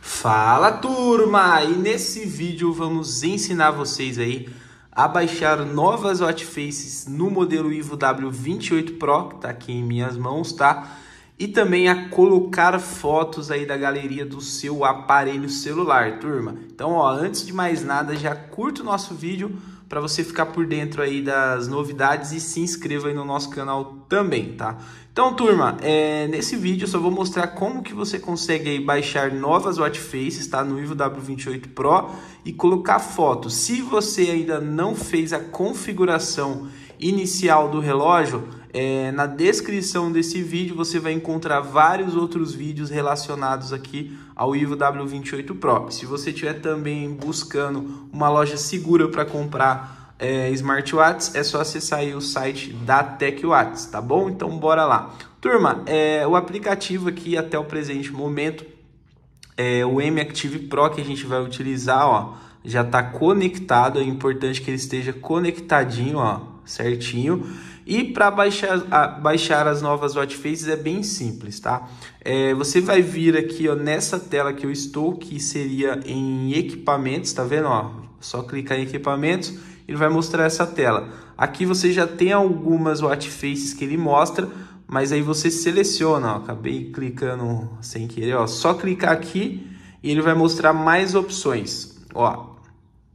Fala turma! E nesse vídeo vamos ensinar vocês aí a baixar novas watch faces no modelo Ivo W28 Pro, que tá aqui em minhas mãos, tá? E também a colocar fotos aí da galeria do seu aparelho celular, turma. Então, ó, antes de mais nada, já curta o nosso vídeo para você ficar por dentro aí das novidades e se inscreva aí no nosso canal também, tá? Então, turma, é, nesse vídeo eu só vou mostrar como que você consegue aí baixar novas watch faces, tá? No Ivo W28 Pro e colocar fotos. Se você ainda não fez a configuração inicial do relógio, é, na descrição desse vídeo você vai encontrar vários outros vídeos relacionados aqui ao Ivo W28 Pro. Se você estiver também buscando uma loja segura para comprar é, smartwatches, é só acessar o site da TechWatts, tá bom? Então bora lá. Turma, é, o aplicativo aqui até o presente momento, é, o M Active Pro que a gente vai utilizar, ó, já está conectado, é importante que ele esteja conectadinho, ó, certinho. E para baixar, baixar as novas watch faces é bem simples, tá? É, você vai vir aqui ó, nessa tela que eu estou, que seria em equipamentos, tá vendo? Ó, só clicar em equipamentos, ele vai mostrar essa tela. Aqui você já tem algumas watch faces que ele mostra, mas aí você seleciona, ó, acabei clicando sem querer, ó, só clicar aqui e ele vai mostrar mais opções, ó.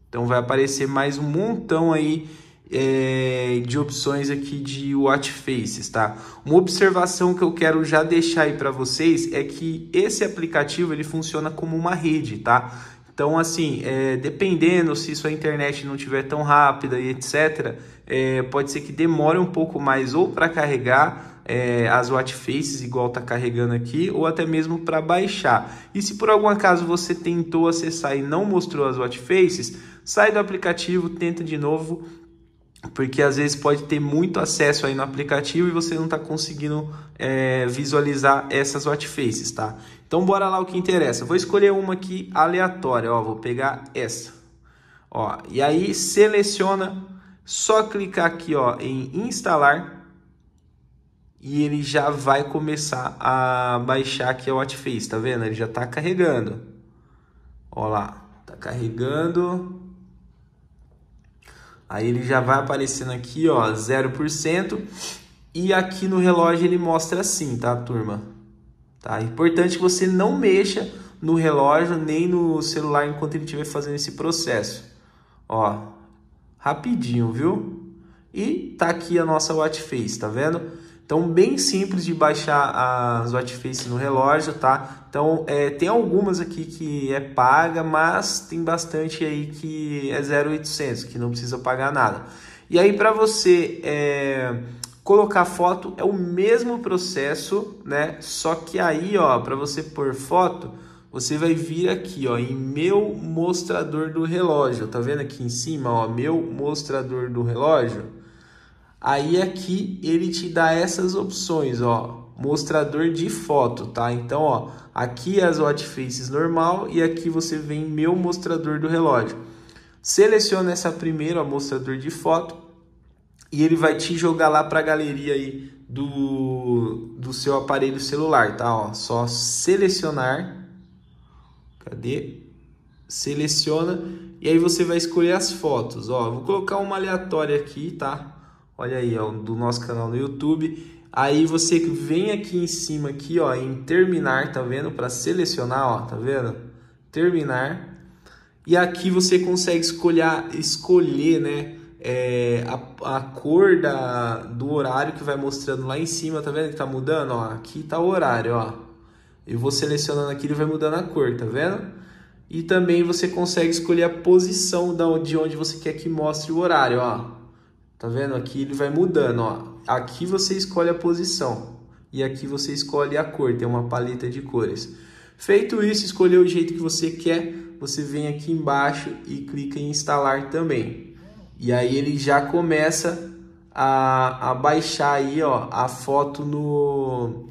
Então vai aparecer mais um montão aí é, de opções aqui de watch faces, tá? Uma observação que eu quero já deixar aí para vocês é que esse aplicativo ele funciona como uma rede, tá? Então, assim, é, dependendo se sua internet não tiver tão rápida e etc., é, pode ser que demore um pouco mais ou para carregar é, as watch faces, igual tá carregando aqui, ou até mesmo para baixar. E se por algum acaso você tentou acessar e não mostrou as watch faces, sai do aplicativo, tenta de novo porque às vezes pode ter muito acesso aí no aplicativo e você não está conseguindo é, visualizar essas watch faces, tá? Então bora lá o que interessa. Vou escolher uma aqui aleatória, ó, vou pegar essa. Ó, e aí seleciona, só clicar aqui, ó, em instalar e ele já vai começar a baixar aqui a watch face, tá vendo? Ele já está carregando. Ó lá, tá carregando. Aí ele já vai aparecendo aqui, ó, 0%. E aqui no relógio ele mostra assim, tá, turma? Tá? Importante que você não mexa no relógio nem no celular enquanto ele estiver fazendo esse processo. Ó, rapidinho, viu? E tá aqui a nossa watch face, tá vendo? Então, bem simples de baixar as watch face no relógio, tá? Então, é, tem algumas aqui que é paga, mas tem bastante aí que é 0,800, que não precisa pagar nada. E aí, para você é, colocar foto, é o mesmo processo, né? Só que aí, ó, para você pôr foto, você vai vir aqui, ó, em meu mostrador do relógio. Tá vendo aqui em cima, ó, meu mostrador do relógio? Aí aqui ele te dá essas opções, ó, mostrador de foto, tá? Então, ó, aqui é as watch faces normal e aqui você vem meu mostrador do relógio. Seleciona essa primeira, ó, mostrador de foto, e ele vai te jogar lá para a galeria aí do, do seu aparelho celular, tá? Ó, só selecionar, cadê? Seleciona e aí você vai escolher as fotos, ó. Vou colocar uma aleatória aqui, tá? Olha aí, ó, do nosso canal no YouTube. Aí você vem aqui em cima aqui, ó, em terminar, tá vendo? Para selecionar, ó, tá vendo? Terminar. E aqui você consegue escolher, escolher, né, é, a, a cor da, do horário que vai mostrando lá em cima, tá vendo que tá mudando, ó? Aqui tá o horário, ó. Eu vou selecionando aqui, ele vai mudando a cor, tá vendo? E também você consegue escolher a posição de onde você quer que mostre o horário, ó. Tá vendo? Aqui ele vai mudando, ó. Aqui você escolhe a posição e aqui você escolhe a cor, tem uma paleta de cores. Feito isso, escolher o jeito que você quer, você vem aqui embaixo e clica em instalar também. E aí ele já começa a, a baixar aí, ó, a foto no,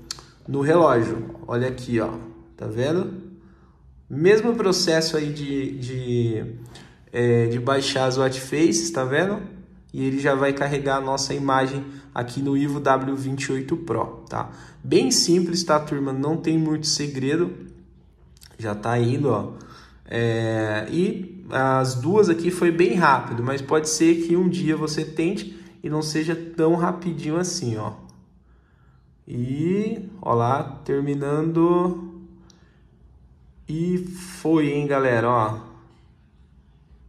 no relógio. Olha aqui, ó. Tá vendo? Mesmo processo aí de, de, é, de baixar as watch faces, tá vendo? E ele já vai carregar a nossa imagem aqui no Ivo W28 Pro, tá? Bem simples, tá, turma? Não tem muito segredo. Já tá indo, ó. É, e as duas aqui foi bem rápido, mas pode ser que um dia você tente e não seja tão rapidinho assim, ó. E, ó lá, terminando. E foi, hein, galera, ó.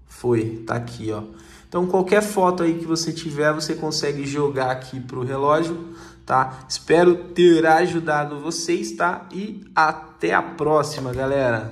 Foi, tá aqui, ó. Então, qualquer foto aí que você tiver, você consegue jogar aqui pro relógio, tá? Espero ter ajudado vocês, tá? E até a próxima, galera.